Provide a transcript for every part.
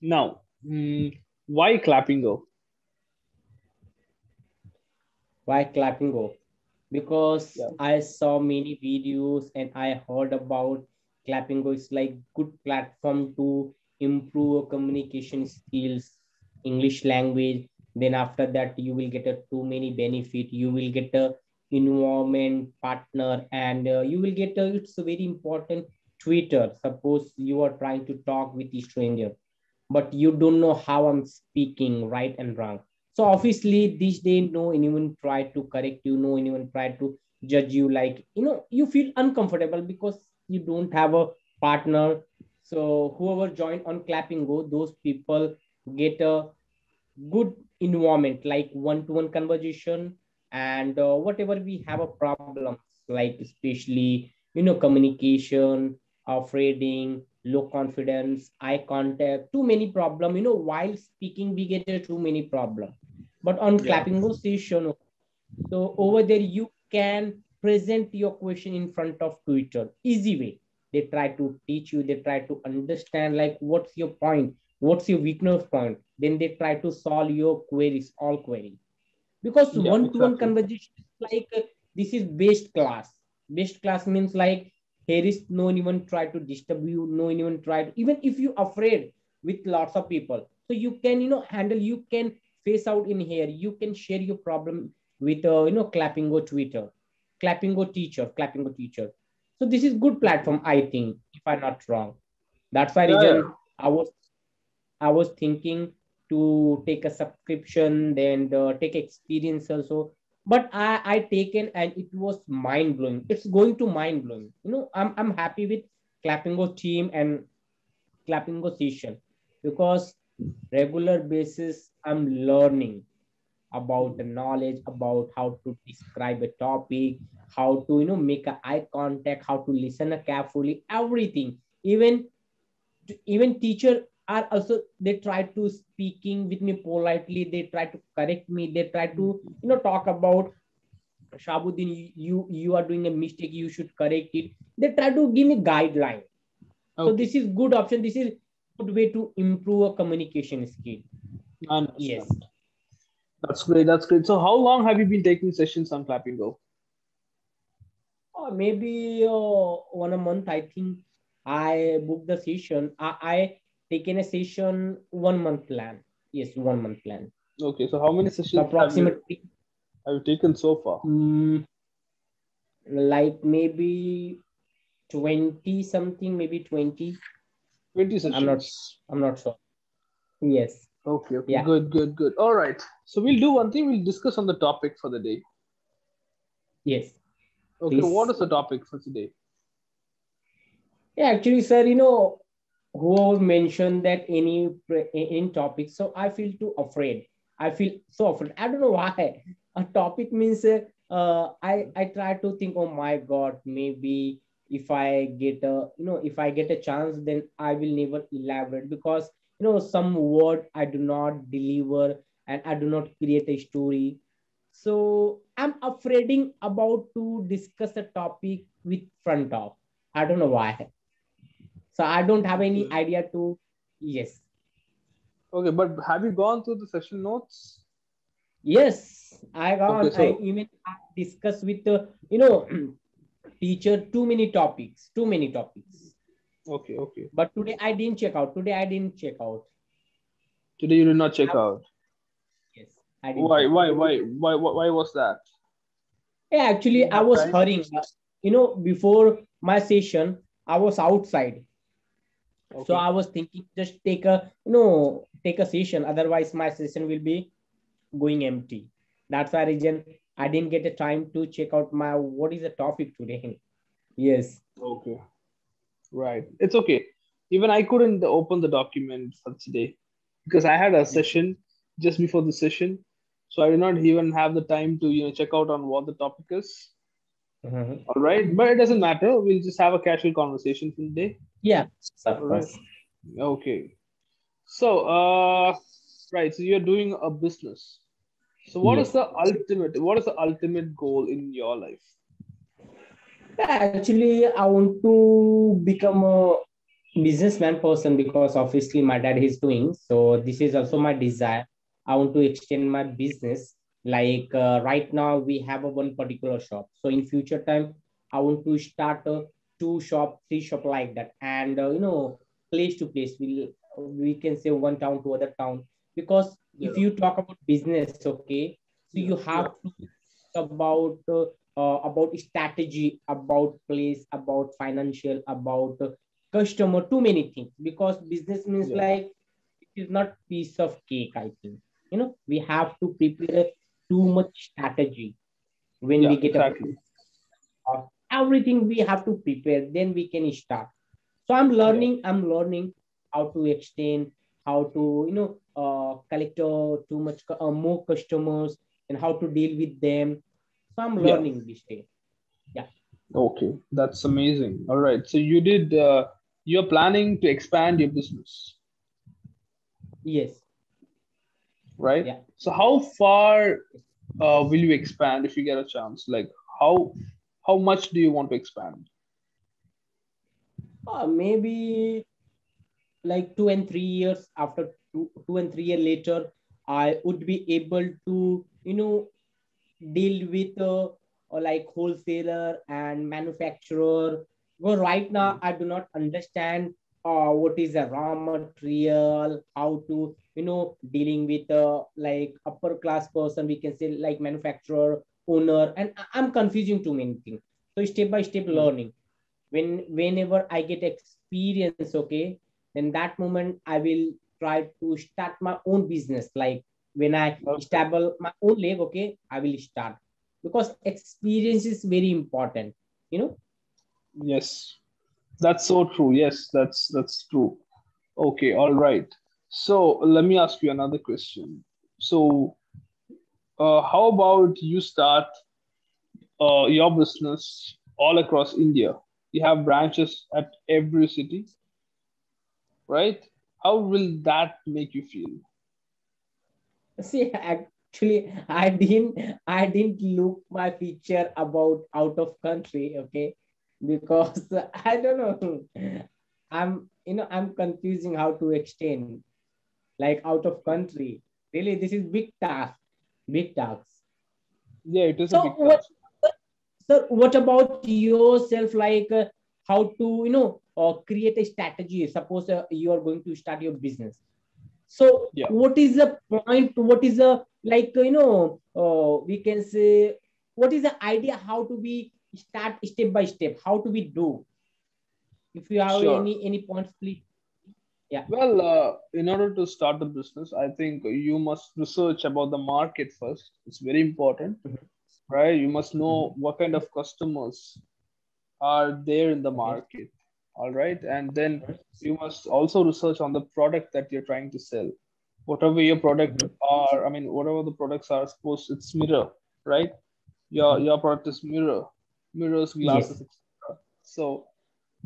Now, mm, why Clapingo? Why Clapingo? Because yeah. I saw many videos and I heard about Clapingo. It's like good platform to improve communication skills, English language. Then after that, you will get a too many benefit. You will get a environment partner and uh, you will get a, it's a very important tutor. Suppose you are trying to talk with a stranger, but you don't know how I'm speaking right and wrong. So obviously this day, no anyone try to correct you, no anyone try to judge you. Like, you know, you feel uncomfortable because you don't have a partner. So whoever joined on Clapingo, those people get a good environment, like one-to-one conversation and uh, whatever we have a problem, like especially, you know, communication, afraiding, low confidence, eye contact, too many problem. You know, while speaking, we get a too many problem. But on yeah. clapping session, so over there you can present your question in front of tutor. Easy way. They try to teach you. They try to understand like what's your point, what's your weakness point. Then they try to solve your queries, all queries. Because one-to-one exactly. conversation like uh, this is best class. best class means like here is no anyone try to disturb you no anyone try to even if you are afraid with lots of people. So you can you know handle you can face out in here. You can share your problem with uh, you know clapping go tutor clapping go teacher Clapingo teacher. So this is good platform i think if i'm not wrong. That's why yeah. i was i was thinking to take a subscription then uh, take experience also but I, I taken and it was mind blowing. It's going to mind blowing. You know, I'm, I'm happy with Clapingo team and Clapingo session because regular basis I'm learning about the knowledge about how to describe a topic, how to you know make a eye contact, how to listen carefully, everything. Even even teacher are also they try to speaking with me politely they try to correct me they try to you know talk about Shahabuddin you you are doing a mistake you should correct it. They try to give me guideline. Okay. so this is good option this is good way to improve a communication skill. Yes. That's great that's great. So how long have you been taking sessions on Clapingo? Oh, maybe uh, one a month i think. I booked the session. I, I taken a session one month plan. Yes, one month plan. Okay, so how many sessions approximately have you, have you taken so far? Mm, like maybe 20 something, maybe 20. 20 sessions. I'm not I'm not sure. Yes. Okay, okay. Yeah. Good, good, good. All right. So we'll do one thing, we'll discuss on the topic for the day. Yes. Okay, Please. what is the topic for today? Yeah, actually, sir, you know, who mentioned that any in topic. So i feel too afraid. I feel so afraid. I don't know why. A topic means uh, i i try to think oh my god maybe if i get a you know if i get a chance then i will never elaborate because you know some word i do not deliver and i do not create a story. So i'm afraiding about to discuss a topic with front of. I don't know why so I don't have any idea to, yes. Okay, but have you gone through the session notes? Yes, I gone. Okay, so... I even discuss with the, you know, teacher too many topics, too many topics. Okay, okay. But today I didn't check out. Today I didn't check out. Today you did not check I, out. Yes, I didn't. Why, why, why, why, why, why was that? Yeah, actually, I was hurrying. Uh, you know, before my session, I was outside. Okay. So I was thinking just take a you know take a session. Otherwise, my session will be going empty. That's why reason I didn't get a time to check out my what is the topic today. yes. Okay. Right. It's okay. Even I couldn't open the document for today because I had a session just before the session. So I did not even have the time to you know check out on what the topic is. Mm-hmm. All right, but it doesn't matter. We'll just have a casual conversation today. Yeah. Right. Okay. So, uh, right. So you're doing a business. So what yes. is the ultimate? What is the ultimate goal in your life? Actually, I want to become a businessman person because obviously my dad is doing so this is also my desire i want to extend my business like uh, right now we have a one particular shop so in future time i want to start a two shop three shop like that and uh, you know place to place we we can say one town to other town because yeah. if you talk about business okay so you have yeah. to about uh, uh, about strategy about place about financial about uh, customer too many things because business means yeah. like it is not piece of cake i think you know we have to prepare too much strategy when we get exactly. a everything we have to prepare then we can start. So i'm learning i'm learning how to extend how to you know uh, collect uh, too much uh, more customers and how to deal with them. So i'm learning yeah. this day yeah. Okay. That's amazing. All right. So you did uh, you're planning to expand your business. Yes. Right? Yeah. So how far uh, will you expand if you get a chance? Like how how much do you want to expand? Uh, maybe like two and three years after two, two and three years later i would be able to you know deal with uh, like wholesaler and manufacturer. Well right now i do not understand uh, what is a raw material how to you know dealing with uh, like upper class person we can say like manufacturer owner and i'm confusing too many things. So step by step hmm. learning. When whenever i get experience okay then that moment i will try to start my own business. Like when i establish my own leg okay i will start. Because experience is very important you know? Yes. That's so true. Yes that's that's true. Okay all right. So let me ask you another question. So uh, how about you start uh, your business all across india you have branches at every city right? How will that make you feel? See, actually, I didn't, I didn't look my feature about out of country, okay? Because I don't know, I'm, you know, I'm confusing how to extend, like out of country. Really, this is big task, big task. Yeah, it is so a big. What, sir, what about yourself? Like, uh, how to, you know, or create a strategy suppose uh, you are going to start your business so yeah. what is the point what is the like you know uh, we can say what is the idea how to be start step by step how to we do if you have sure. any any points please yeah. Well uh, in order to start the business i think you must research about the market first. It's very important mm-hmm. right? You must know mm-hmm. what kind of customers are there in the market all right? And then you must also research on the product that you're trying to sell. Whatever your product are i mean whatever the products are suppose it's mirror right? Your your product is mirror mirrors glasses yes. so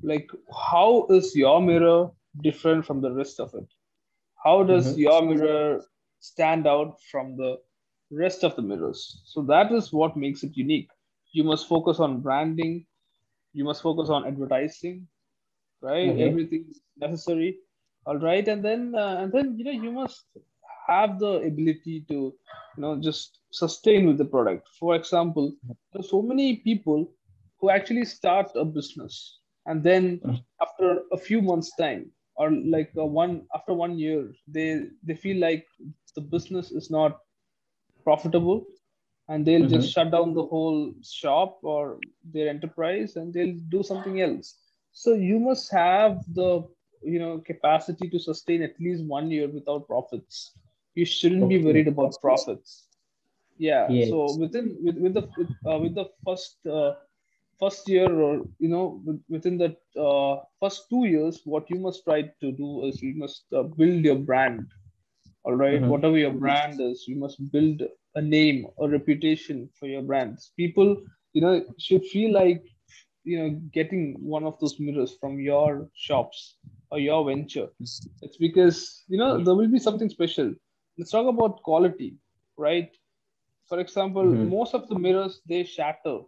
like how is your mirror different from the rest of it? How does mm-hmm. your mirror stand out from the rest of the mirrors? So that is what makes it unique. You must focus on branding. You must focus on advertising right? Okay. everything necessary. All right and then uh, and then you know you must have the ability to you know just sustain with the product. For example there's so many people who actually start a business and then mm. after a few months time or like one after one year they they feel like the business is not profitable and they'll mm-hmm. just shut down the whole shop or their enterprise and they'll do something else so you must have the you know capacity to sustain at least one year without profits. You shouldn't okay. be worried about profits. Yeah. Yes. So within with, with the with, uh, with the first uh, first year or you know within the uh, first two years, what you must try to do is you must uh, build your brand. All right? mm-hmm. whatever your brand is, you must build a name, a reputation for your brands. People, you know, should feel like you know getting one of those mirrors from your shops or your venture it's because you know there will be something special let's talk about quality right for example mm-hmm. most of the mirrors they shatter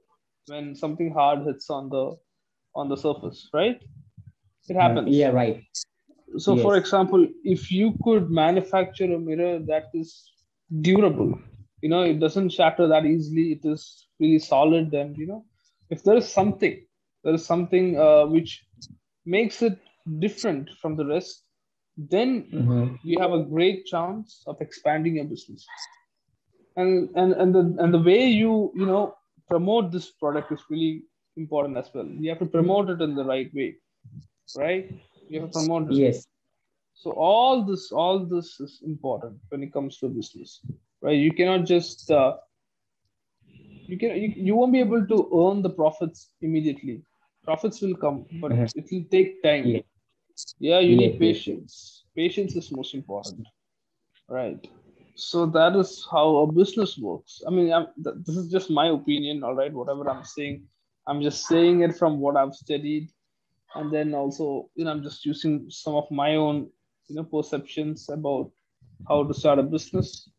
when something hard hits on the on the surface right It happens. Yeah, right. So, yes. for example, if you could manufacture a mirror that is durable, you know, it doesn't shatter that easily. It is really solid, and you know, if there is something, there is something uh, which makes it different from the rest, then mm-hmm. you have a great chance of expanding your business. And and and the and the way you you know promote this product is really important as well. You have to promote it in the right way, right? You have to promote this. Yes. So all this, all this is important when it comes to business, right? You cannot just uh, you can you, you won't be able to earn the profits immediately. Profits will come, but mm-hmm. it will take time. Yeah, yeah you yeah, need patience. Patience is most important, right? So that is how a business works. I mean, I'm, this is just my opinion, all right. Whatever I'm saying, I'm just saying it from what I've studied, and then also, you know, I'm just using some of my own, you know, perceptions about how to start a business.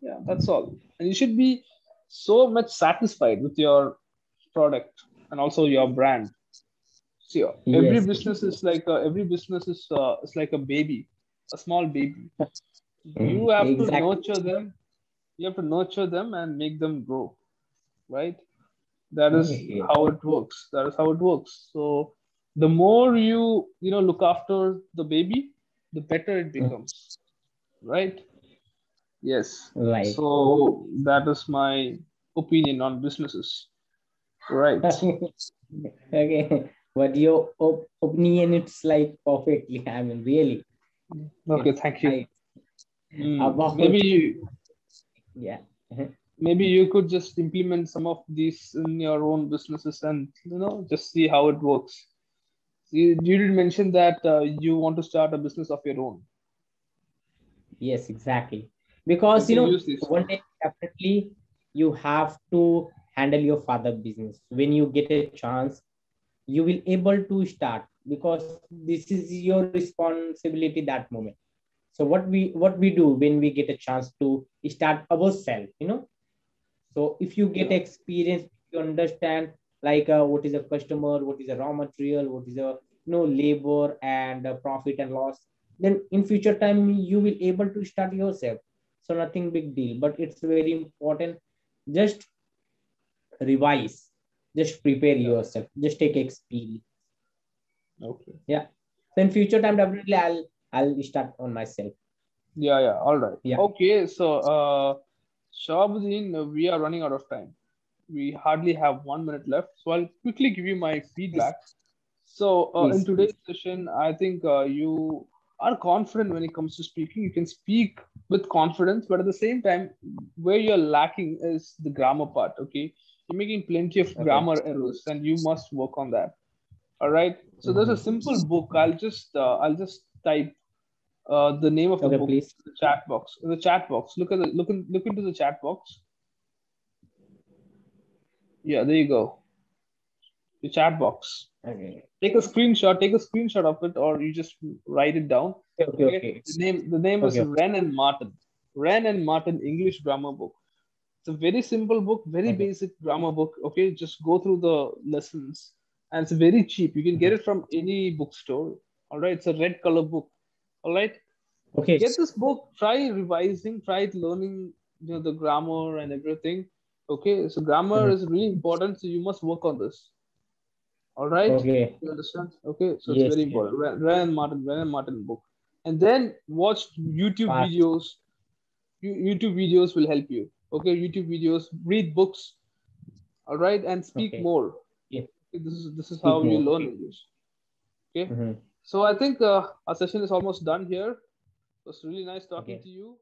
Yeah, that's all. And you should be so much satisfied with your product and also your brand. See, every yes. business is like a, every business is uh, is like a baby, a small baby. You mm, have exactly. to nurture them. You have to nurture them and make them grow, right? that is how it works. That is how it works. So the more you you know look after the baby the better it mm. becomes right? Yes. Right. So that is my opinion on businesses. Right. Okay. But your op- opinion it's like perfectly i mean really. Okay thank you. I, mm, maybe you, yeah. maybe you could just implement some of these in your own businesses and you know just see how it works. You, you did mention that uh, you want to start a business of your own. Yes exactly. Because you know one day definitely you have to handle your father business. When you get a chance you will able to start because this is your responsibility that moment so what we what we do when we get a chance to start ourselves you know so if you get experience, you understand like uh, what is a customer, what is a raw material, what is a you know labor and uh, profit and loss. Then in future time you will able to start yourself. So nothing big deal, but it's very important. Just revise, just prepare yourself, just take experience. Okay. Yeah. So in future time definitely I'll I'll start on myself. Yeah, yeah. All right. Yeah. Okay. So uh Shahabuddin, we are running out of time. We hardly have one minute left. So I'll quickly give you my feedback. So uh, in today's session, I think uh, you are confident when it comes to speaking. You can speak with confidence, but at the same time, where you're lacking is the grammar part. Okay, you're making plenty of okay. grammar errors, and you must work on that. All right. So mm-hmm. there's a mm-hmm. simple book. I'll just uh, I'll just type uh, the name of the okay, book please. the chat box. In the chat box. Look at the look in, look into the chat box. Yeah, there you go. The chat box. Okay. Take a screenshot. Take a screenshot of it, or you just write it down. Okay. okay. okay. The name the name is Wren and Martin. Wren and Martin English grammar book. It's a very simple book, very basic grammar book. Okay, just go through the lessons, and it's very cheap. You can get it from any bookstore. All right, it's a red color book all right okay. Get this book try revising try learning you know the grammar and everything. Okay? So grammar mm-hmm. is really important so you must work on this. All right okay. You understand? Okay? So yes, it's very important. Yes. Martin Wren Martin book. And then watch YouTube Fast. videos. YouTube videos will help you. Okay? YouTube videos read books. All right and speak okay. more. Yeah. This is this is speak how more. you learn English. Okay? Mm-hmm. So I think uh, our session is almost done here. It was really nice talking okay. to you.